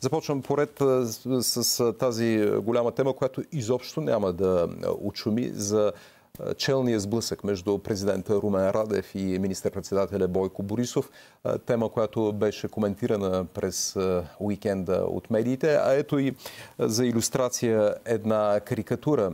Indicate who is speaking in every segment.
Speaker 1: Започвам поред с, с тази голяма тема, която изобщо няма да очуми за челния сблъсък между президента Румен Радев и министър-председателя Бойко Борисов. Тема, която беше коментирана през уикенда от медиите. А ето и за иллюстрация една карикатура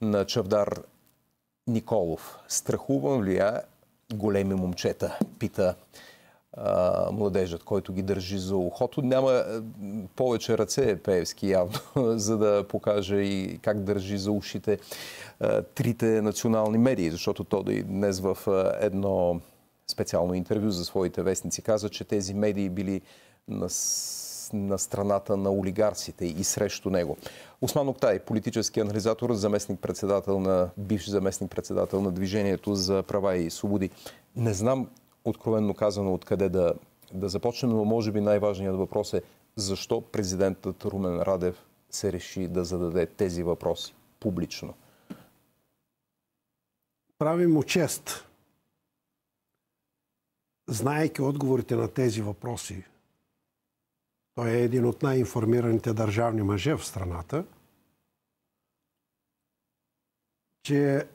Speaker 1: на Чавдар Николов. Страхувам ли я големи момчета? Пита а, младежът, който ги държи за ухото. Няма повече ръце Пеевски явно, за да покаже и как държи за ушите а, трите национални медии, защото то да днес в едно специално интервю за своите вестници каза, че тези медии били на на страната на олигарсите и срещу него. Осман Октай, политически анализатор, заместник-председател на, бивш заместник-председател на Движението за права и свободи. Не знам откровенно казано откъде да, да започнем, но може би най-важният въпрос е защо президентът Румен Радев се реши да зададе тези въпроси публично?
Speaker 2: Прави му чест. Знаейки отговорите на тези въпроси, той е един от най-информираните държавни мъже в страната, че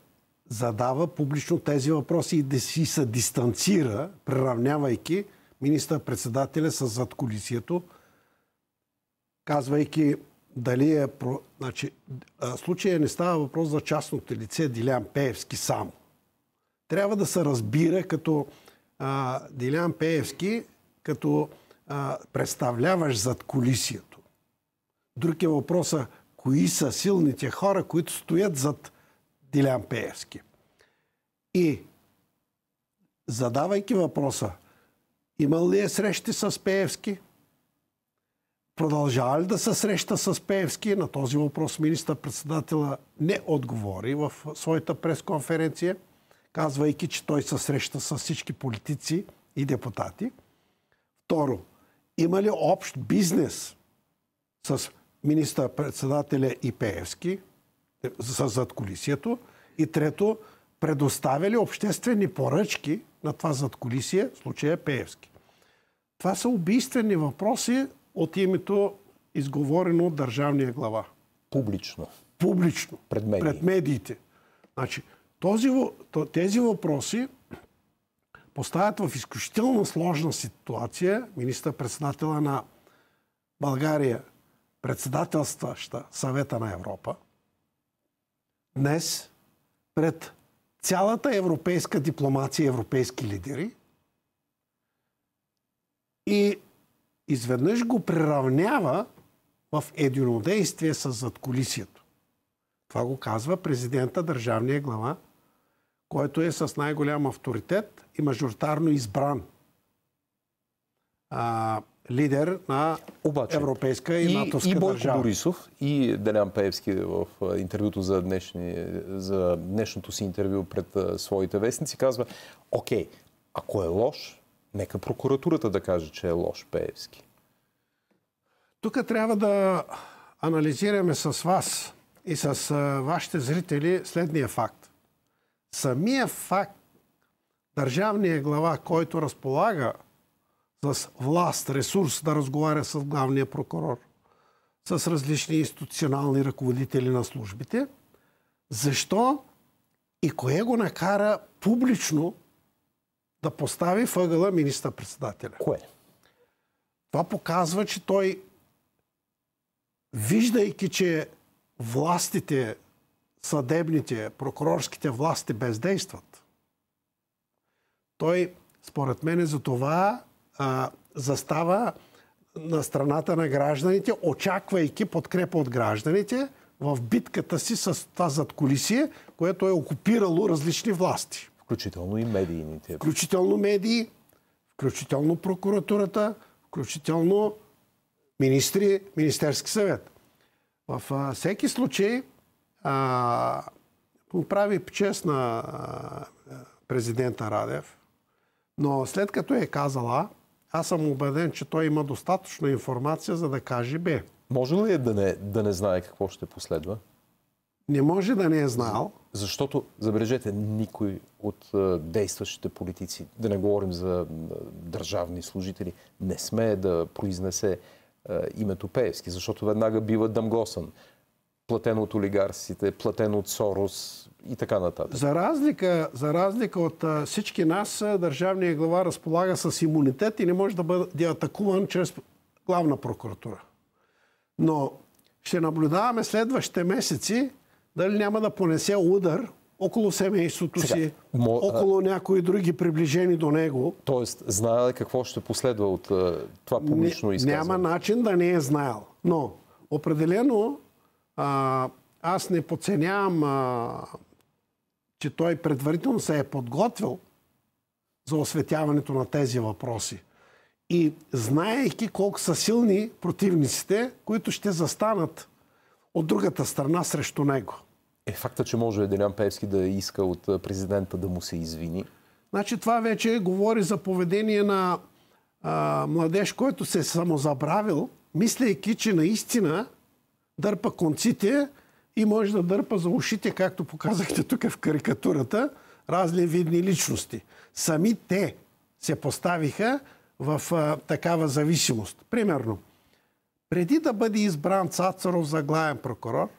Speaker 2: задава публично тези въпроси и да си се дистанцира, преравнявайки министър-председателя с задколисието, казвайки дали е... Про... Значи, случая не става въпрос за частното лице Дилян Пеевски само. Трябва да се разбира като а, Дилян Пеевски, като а, представляваш зад колисието. Друг е въпроса, кои са силните хора, които стоят зад Дилян Пеевски. И задавайки въпроса, имал ли е срещи с Пеевски? Продължава ли да се среща с Пеевски? На този въпрос министър-председателя не отговори в своята пресконференция, казвайки, че той се среща с всички политици и депутати. Второ, има ли общ бизнес с министър-председателя и Пеевски, с задколисието? И трето, предоставя ли обществени поръчки на това задколисие, в случая Пеевски? Това са убийствени въпроси от името изговорено от държавния глава.
Speaker 1: Публично.
Speaker 2: Публично.
Speaker 1: Пред медиите.
Speaker 2: Пред медиите. Значи, този, тези въпроси поставят в изключително сложна ситуация министър-председателя на България, председателстваща съвета на Европа, днес пред цялата европейска дипломация и европейски лидери и изведнъж го приравнява в единодействие с задколисието. Това го казва президента, държавния глава който е с най-голям авторитет и мажоритарно избран а, лидер на Обаче, европейска и, и натовска
Speaker 1: и Бойко
Speaker 2: държава.
Speaker 1: Борисов и Делян Пеевски в интервюто за, днешни, за днешното си интервю пред своите вестници казва, окей, ако е лош, нека прокуратурата да каже, че е лош Пеевски.
Speaker 2: Тук трябва да анализираме с вас и с вашите зрители следния факт самия факт, държавния глава, който разполага с власт, ресурс да разговаря с главния прокурор, с различни институционални ръководители на службите, защо и кое го накара публично да постави въгъла министър-председателя?
Speaker 1: Кое?
Speaker 2: Това показва, че той, виждайки, че властите съдебните, прокурорските власти бездействат. Той, според мен, за това а, застава на страната на гражданите, очаквайки подкрепа от гражданите в битката си с това задколисие, което е окупирало различни власти.
Speaker 1: Включително и медийните.
Speaker 2: Включително медии, включително прокуратурата, включително министри, Министерски съвет. В а, всеки случай а, прави чест на президента Радев, но след като е казала, аз съм убеден, че той има достатъчно информация, за да каже Б.
Speaker 1: Може ли е да не, да не знае какво ще последва?
Speaker 2: Не може да не е знал.
Speaker 1: Защото, забележете, никой от действащите политици, да не говорим за държавни служители, не смее да произнесе името Пеевски, защото веднага бива дъмгосан. Платен от олигарсите, платен от Сорос и така нататък.
Speaker 2: За разлика, за разлика от а, всички нас, държавният глава разполага с имунитет и не може да бъде атакуван чрез главна прокуратура. Но ще наблюдаваме следващите месеци дали няма да понесе удар около семейството Сега, си, мо... около някои други приближени до него.
Speaker 1: Тоест, знае какво ще последва от това публично изказване?
Speaker 2: Няма начин да не е знаел. Но, определено, а, аз не подценявам, а, че той предварително се е подготвил за осветяването на тези въпроси. И знаейки колко са силни противниците, които ще застанат от другата страна срещу него.
Speaker 1: Е факта, че може Делян Певски да иска от президента да му се извини.
Speaker 2: Значи това вече говори за поведение на а, младеж, който се е самозабравил, мислейки, че наистина дърпа конците и може да дърпа за ушите, както показахте тук в карикатурата, разни видни личности. Сами те се поставиха в а, такава зависимост. Примерно, преди да бъде избран Цацаров за главен прокурор,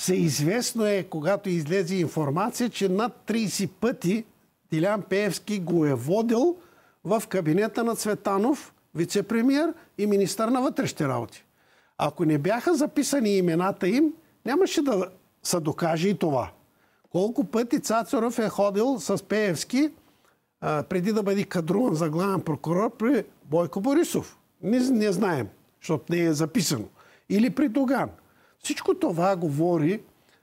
Speaker 2: всеизвестно е, когато излезе информация, че над 30 пъти Дилян Пеевски го е водил в кабинета на Цветанов, вице-премьер и министър на вътрешните работи. Ако не бяха записани имената им, нямаше да се докаже и това. Колко пъти Цацаров е ходил с Пеевски а, преди да бъде кадруван за главен прокурор при Бойко Борисов. Не, не знаем, защото не е записано. Или при Доган. Всичко това говори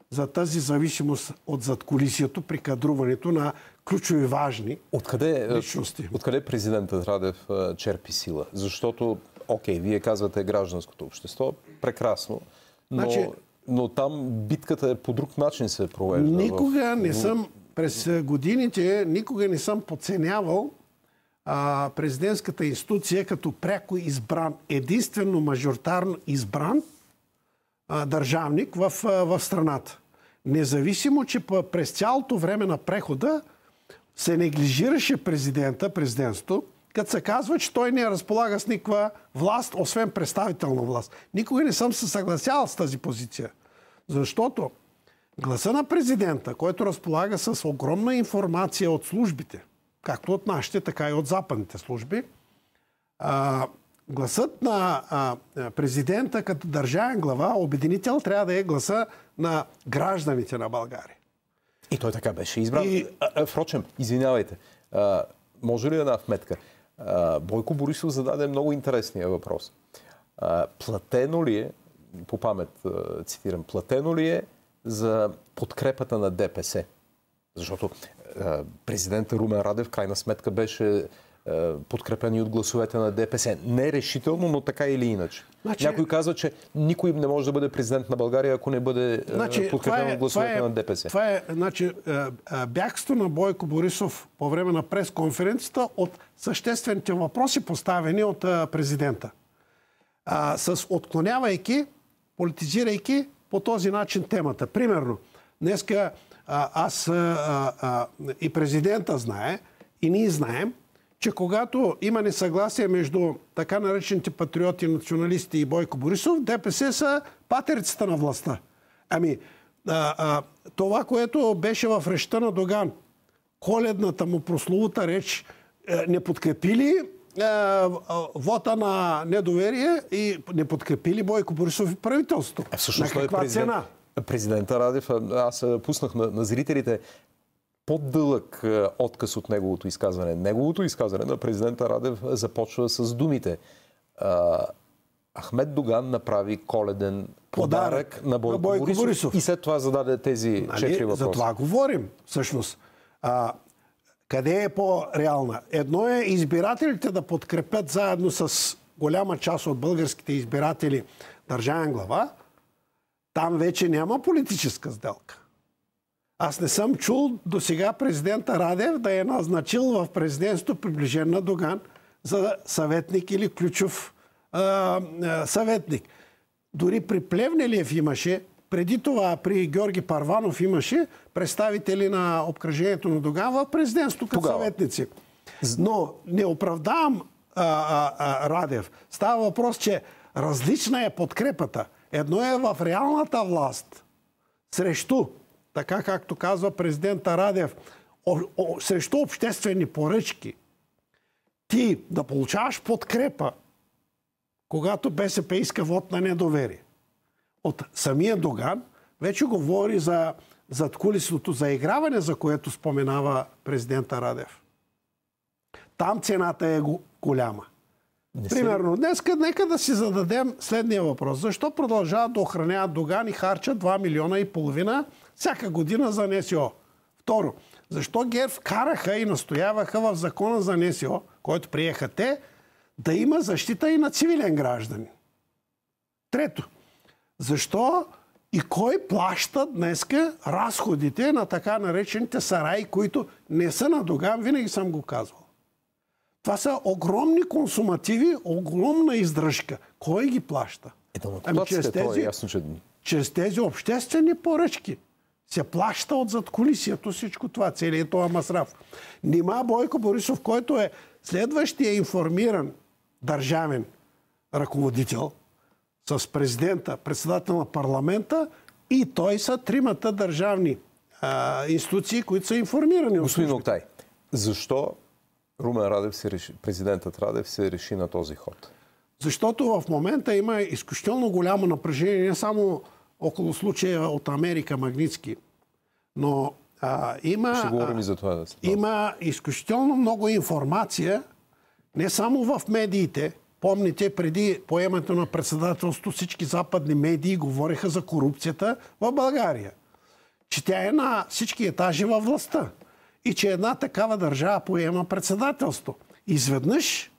Speaker 2: за тази зависимост от задколисието при кадруването на ключови важни откъде, личности.
Speaker 1: Откъде президентът Радев черпи сила? Защото, окей, вие казвате гражданското общество, прекрасно, но, значи, но там битката е по друг начин се провежда.
Speaker 2: Никога в... не съм, през годините, никога не съм подценявал а, президентската институция като пряко избран, единствено мажоритарно избран а, държавник в, а, в страната. Независимо, че през цялото време на прехода се неглижираше президента, президентството, като се казва, че той не разполага с никаква власт, освен представителна власт. Никога не съм се съгласял с тази позиция. Защото гласа на президента, който разполага с огромна информация от службите, както от нашите, така и от западните служби, а, гласът на а, президента като държавен глава, обединител, трябва да е гласа на гражданите на България.
Speaker 1: И той така беше избран. И... А, а, впрочем, извинявайте, а, може ли една вметка? Бойко Борисов зададе много интересния въпрос. Платено ли е, по памет цитирам, платено ли е за подкрепата на ДПС? Защото президента Румен Радев крайна сметка беше подкрепени от гласовете на ДПС. Не решително, но така или иначе. Значи... Някой казва, че никой не може да бъде президент на България, ако не бъде е, значи, подкрепен е, от гласовете
Speaker 2: е,
Speaker 1: на ДПС.
Speaker 2: Това е значи, бягство на Бойко Борисов по време на пресконференцията от съществените въпроси, поставени от президента. А, с отклонявайки, политизирайки по този начин темата. Примерно, днеска аз а, а, и президента знае, и ние знаем, че когато има несъгласие между така наречените патриоти, националисти и Бойко Борисов, ДПС са патерицата на властта. Ами, а, а, това, което беше в речта на Доган, коледната му прословута реч, е, не подкрепили е, вота на недоверие и не подкрепили Бойко Борисов и правителството.
Speaker 1: А всъщност на каква президент, цена? Президента Радев, аз пуснах на, на зрителите по-дълъг е, отказ от неговото изказване. Неговото изказване на президента Радев започва с думите. Ахмед Доган направи коледен подарък, подарък на Бойко, Бойко Борисов, Борисов. И след това зададе тези нали, четири въпроса.
Speaker 2: За това говорим, всъщност. А, къде е по-реална? Едно е избирателите да подкрепят заедно с голяма част от българските избиратели държавен глава. Там вече няма политическа сделка. Аз не съм чул до сега президента Радев да е назначил в президентството приближен на Доган за съветник или ключов а, а, съветник. Дори при Плевнелиев имаше, преди това при Георги Парванов имаше представители на обкръжението на Доган в президентството като Тогава. съветници. Но не оправдавам а, а, а, Радев. Става въпрос, че различна е подкрепата. Едно е в реалната власт срещу, така както казва президента Радев, о, о, срещу обществени поръчки. Ти да получаваш подкрепа, когато БСП иска вод на недоверие. От самия Доган вече говори за задкулисното заиграване, за което споменава президента Радев. Там цената е голяма. Не Примерно, днес нека да си зададем следния въпрос. Защо продължават да охраняват Доган и харчат 2 милиона и половина всяка година за НСО? Второ, защо ГЕРБ караха и настояваха в закона за НСО, който приеха те, да има защита и на цивилен граждани? Трето, защо и кой плаща днеска разходите на така наречените сараи, които не са на Доган, винаги съм го казвал. Това са огромни консумативи, огромна издръжка. Кой ги плаща?
Speaker 1: Ами, чрез е тези, ясно, че...
Speaker 2: чрез тези обществени поръчки се плаща от зад колисието всичко това, целият това масрав. Нима Бойко Борисов, който е следващия информиран държавен ръководител с президента, председател на парламента и той са тримата държавни а, институции, които са информирани.
Speaker 1: Господин Октай, защо Румен Радев се реши, президентът Радев се реши на този ход?
Speaker 2: Защото в момента има изключително голямо напрежение, не само около случая от Америка Магницки, но а, има,
Speaker 1: Ще говорим и за това. Да
Speaker 2: има изключително много информация, не само в медиите. Помните, преди поемането на председателство всички западни медии говориха за корупцията в България. Че тя е на всички етажи във властта и че една такава държава поема председателство. Изведнъж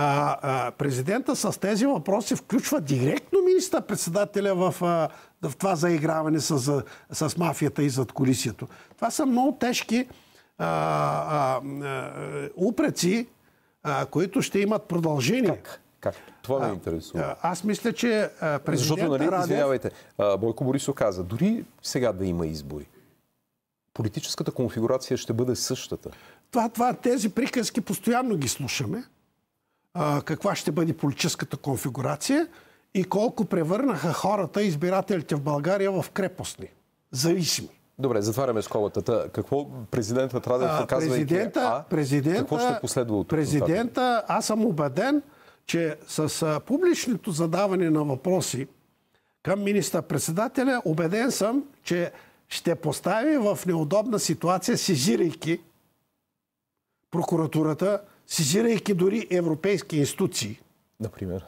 Speaker 2: а, а, президента с тези въпроси включва директно министър-председателя в, а, в това заиграване с, с мафията и зад колисието. Това са много тежки а, а, а, упреци, а, които ще имат продължение.
Speaker 1: Как? Как? Това ме интересува.
Speaker 2: Аз мисля, че президента
Speaker 1: Защото, нали, Радев... извинявайте, Бойко Борисов каза, дори сега да има избори, политическата конфигурация ще бъде същата.
Speaker 2: Това, това, тези приказки постоянно ги слушаме. А, каква ще бъде политическата конфигурация и колко превърнаха хората, избирателите в България в крепостни, зависими.
Speaker 1: Добре, затваряме скобата. Какво президентът Радев казва
Speaker 2: президента, а, президента,
Speaker 1: какво ще последва от
Speaker 2: Президента, аз съм убеден, че с а, публичното задаване на въпроси към министър-председателя, убеден съм, че ще постави в неудобна ситуация, сезирайки прокуратурата, сезирайки дори европейски институции.
Speaker 1: Например?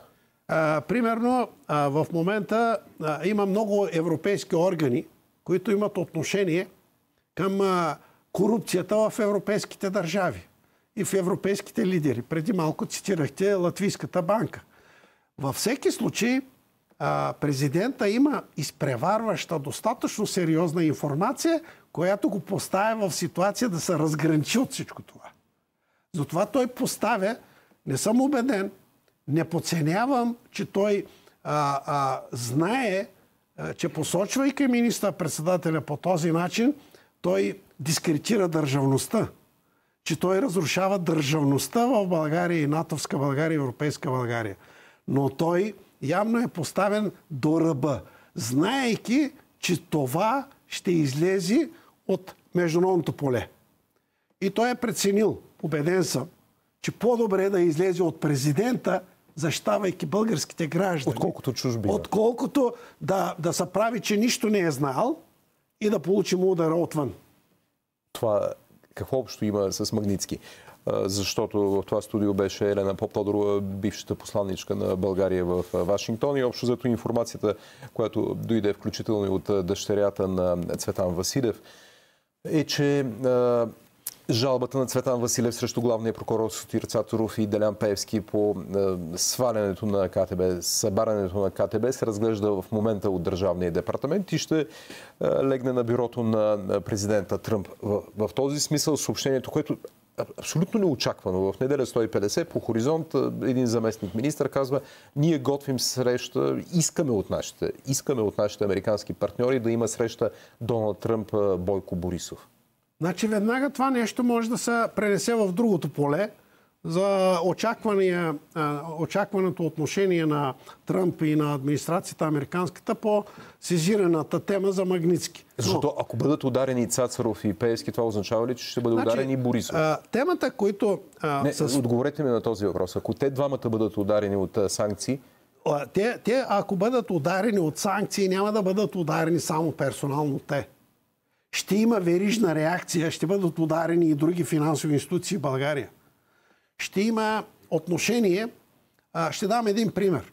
Speaker 2: А, примерно, а, в момента а, има много европейски органи, които имат отношение към а, корупцията в европейските държави и в европейските лидери. Преди малко цитирахте Латвийската банка. Във всеки случай, а, президента има изпреварваща достатъчно сериозна информация, която го поставя в ситуация да се разграничи от всичко това. Затова той поставя, не съм убеден, не подценявам, че той а, а, знае, а, че посочвайки министър-председателя по този начин, той дискретира държавността. Че той разрушава държавността в България и натовска България и европейска България. Но той явно е поставен до ръба, знаейки, че това ще излезе от международното поле. И той е преценил, убеден съм, че по-добре да излезе от президента, защитавайки българските граждани.
Speaker 1: Отколкото чужбина.
Speaker 2: Отколкото да, да се прави, че нищо не е знал и да получим удара отвън.
Speaker 1: Това какво общо има с Магницки? защото в това студио беше Елена Поптодорова, бившата посланничка на България в Вашингтон и общо зато информацията, която дойде включително и от дъщерята на Цветан Василев, е, че жалбата на Цветан Василев срещу главния прокурор Сотир Цацаров и Делян Певски по свалянето на КТБ, събарянето на КТБ се разглежда в момента от Държавния департамент и ще легне на бюрото на президента Тръмп. В, този смисъл съобщението, което абсолютно неочаквано. В неделя 150 по хоризонт един заместник министр казва, ние готвим среща, искаме от нашите, искаме от нашите американски партньори да има среща Доналд Тръмп Бойко Борисов.
Speaker 2: Значи веднага това нещо може да се пренесе в другото поле, за очакваното отношение на Тръмп и на администрацията американската по сезираната тема за Магницки.
Speaker 1: Защото ако бъдат ударени Цацаров и Пеевски, това означава ли, че ще бъде значи, ударен и Борисов? А,
Speaker 2: темата, които...
Speaker 1: А, Не, с... Отговорете ми на този въпрос. Ако те двамата бъдат ударени от а, санкции,
Speaker 2: те, те, ако бъдат ударени от санкции, няма да бъдат ударени само персонално те. Ще има верижна реакция, ще бъдат ударени и други финансови институции в България ще има отношение. Ще дам един пример.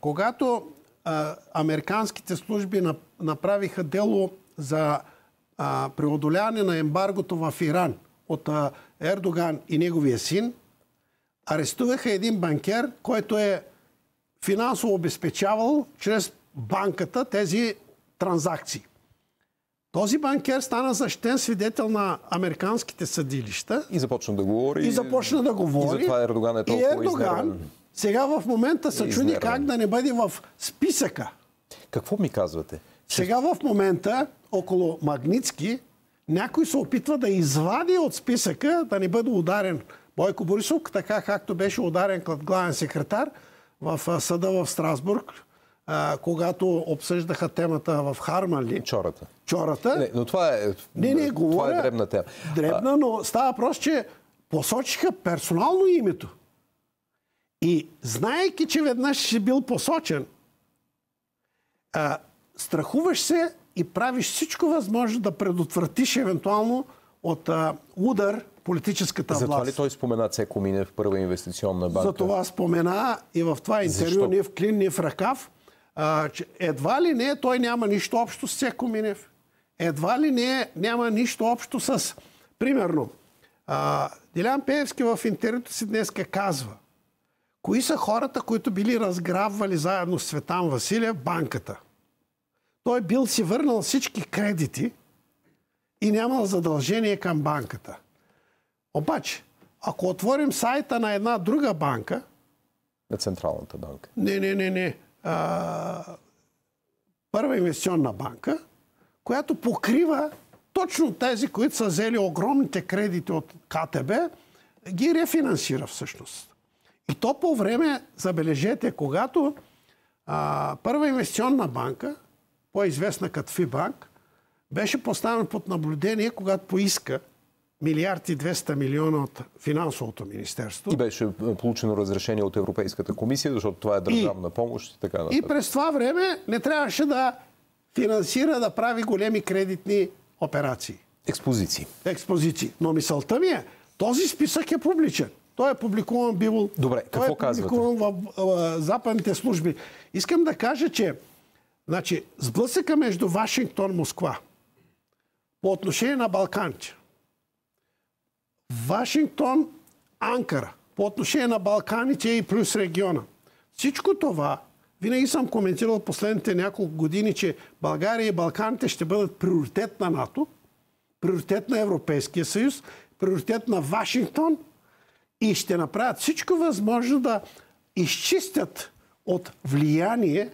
Speaker 2: Когато американските служби направиха дело за преодоляване на ембаргото в Иран от Ердоган и неговия син, арестуваха един банкер, който е финансово обезпечавал чрез банката тези транзакции. Този банкер стана защитен свидетел на американските съдилища.
Speaker 1: И започна да говори.
Speaker 2: И започна да говори. И
Speaker 1: затова Ердоган е толкова
Speaker 2: И Ердоган сега в момента се чуди как да не бъде в списъка.
Speaker 1: Какво ми казвате?
Speaker 2: Сега в момента около Магницки някой се опитва да извади от списъка да не бъде ударен Бойко Борисов, така както беше ударен главен секретар в съда в Страсбург а, когато обсъждаха темата в Харманли.
Speaker 1: Чората.
Speaker 2: Чората.
Speaker 1: Не, но това е,
Speaker 2: не, не, говоря,
Speaker 1: това е дребна тема.
Speaker 2: Дребна, но става въпрос, че посочиха персонално името. И знаеки, че веднъж ще бил посочен, а, страхуваш се и правиш всичко възможно да предотвратиш евентуално от а, удар политическата власт.
Speaker 1: Затова ли той спомена Цеко Минев, първа инвестиционна банка?
Speaker 2: За това спомена и в това интервю ни в клин, ни в ръкав а, че едва ли не той няма нищо общо с Цеко Минев. Едва ли не няма нищо общо с... Примерно, а, Дилян Пеевски в интервюто си днеска казва, кои са хората, които били разграбвали заедно с Светан Василев банката. Той бил си върнал всички кредити и нямал задължение към банката. Обаче, ако отворим сайта на една друга банка...
Speaker 1: На Централната банка.
Speaker 2: Не, не, не, не първа инвестиционна банка, която покрива точно тези, които са взели огромните кредити от КТБ, ги рефинансира всъщност. И то по време, забележете, когато а, първа инвестиционна банка, по-известна като ФИБанк, беше поставена под наблюдение, когато поиска милиард и 200 милиона от финансовото министерство.
Speaker 1: И беше получено разрешение от Европейската комисия, защото това е държавна и, помощ и така
Speaker 2: нататък. И през това време не трябваше да финансира, да прави големи кредитни операции.
Speaker 1: Експозиции.
Speaker 2: Експозиции. Но мисълта ми е, този списък е публичен. Той е публикуван бил.
Speaker 1: Добре, какво
Speaker 2: той е публикуван в, в, в западните служби. Искам да кажа, че значи, сблъсъка между Вашингтон и Москва по отношение на Балканите Вашингтон, Анкара, по отношение на Балканите и плюс региона. Всичко това, винаги съм коментирал последните няколко години, че България и Балканите ще бъдат приоритет на НАТО, приоритет на Европейския съюз, приоритет на Вашингтон и ще направят всичко възможно да изчистят от влияние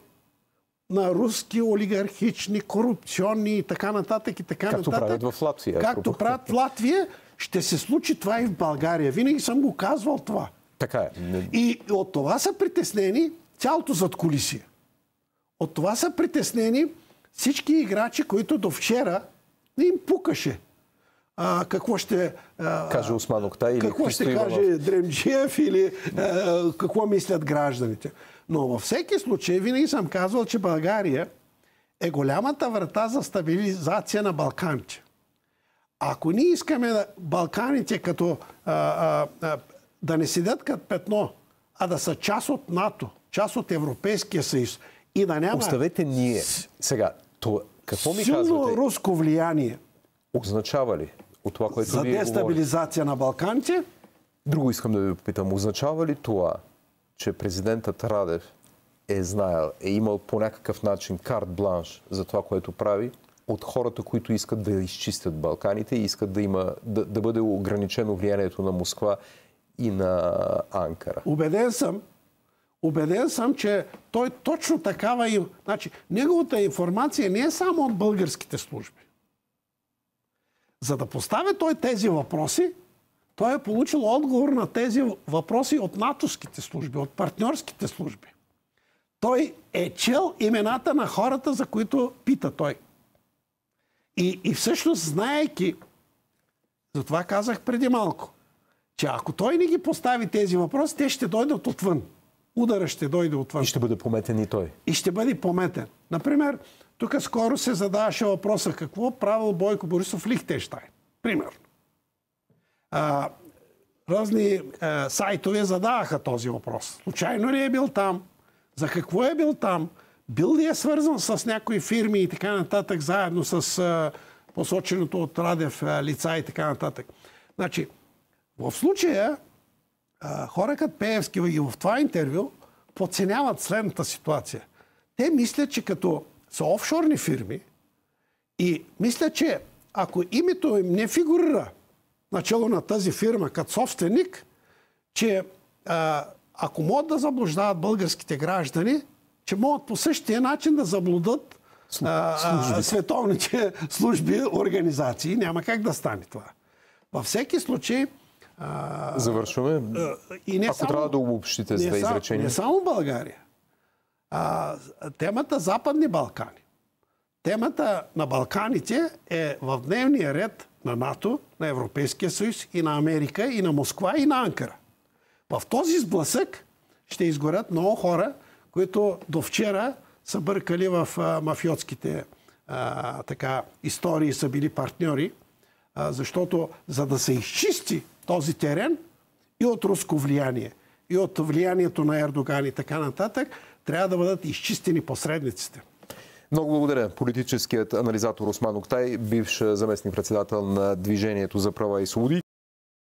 Speaker 2: на руски олигархични, корупционни и така нататък и така
Speaker 1: Както
Speaker 2: нататък.
Speaker 1: правят в Латвия.
Speaker 2: Както правят в Латвия, ще се случи това и в България. Винаги съм го казвал това.
Speaker 1: Така е.
Speaker 2: И от това са притеснени цялото задколисие. От това са притеснени всички играчи, които до вчера не им пукаше. А, какво ще...
Speaker 1: А, каже Осман Октай или
Speaker 2: Какво ще Иванов. каже Дремджиев или а, какво мислят гражданите. Но във всеки случай винаги съм казвал, че България е голямата врата за стабилизация на Балканите. Ако ние искаме да, Балканите като а, а, да не седят като петно, а да са част от НАТО, част от Европейския съюз и да няма...
Speaker 1: Оставете ние. Сега, то, какво ми
Speaker 2: силно
Speaker 1: казвате?
Speaker 2: руско влияние.
Speaker 1: Означава ли от това, което
Speaker 2: За дестабилизация на Балканите?
Speaker 1: Друго искам да ви попитам. Означава ли това, че президентът Радев е знаел, е имал по някакъв начин карт бланш за това, което прави, от хората, които искат да изчистят Балканите и искат да, има, да, да бъде ограничено влиянието на Москва и на Анкара.
Speaker 2: Убеден съм, убеден съм, че той точно такава... Им... Значи, неговата информация не е само от българските служби. За да поставя той тези въпроси, той е получил отговор на тези въпроси от натовските служби, от партньорските служби. Той е чел имената на хората, за които пита той. И, и всъщност, знаеки, затова казах преди малко, че ако той не ги постави тези въпроси, те ще дойдат отвън. Удара ще дойде отвън.
Speaker 1: И ще бъде пометен и той.
Speaker 2: И ще бъде пометен. Например, тук скоро се задаваше въпроса какво правил Бойко Борисов Лихтенштайн. Примерно. А, разни а, сайтове задаваха този въпрос. Случайно ли е бил там? За какво е бил там? Бил ли е свързан с някои фирми и така нататък, заедно с посоченото от Радев лица и така нататък. Значи, в случая хора като Пеевски и в това интервю подценяват следната ситуация. Те мислят, че като са офшорни фирми и мислят, че ако името им не фигурира начало на тази фирма като собственик, че а, ако могат да заблуждават българските граждани, че могат по същия начин да заблудат а, а, световните служби, организации. Няма как да стане това. Във всеки случай.
Speaker 1: А, Завършваме. И не Ако само, трябва да обобщите с две изречения.
Speaker 2: Не само България. А, темата Западни Балкани. Темата на Балканите е в дневния ред на НАТО, на Европейския съюз и на Америка, и на Москва, и на Анкара. В този сблъсък ще изгорят много хора, които до вчера са бъркали в а, мафиотските а, така, истории, са били партньори, а, защото за да се изчисти този терен и от руско влияние, и от влиянието на Ердоган и така нататък, трябва да бъдат изчистени посредниците.
Speaker 1: Много благодаря. Политическият анализатор Осман Октай, бивш заместник председател на Движението за права и свободи.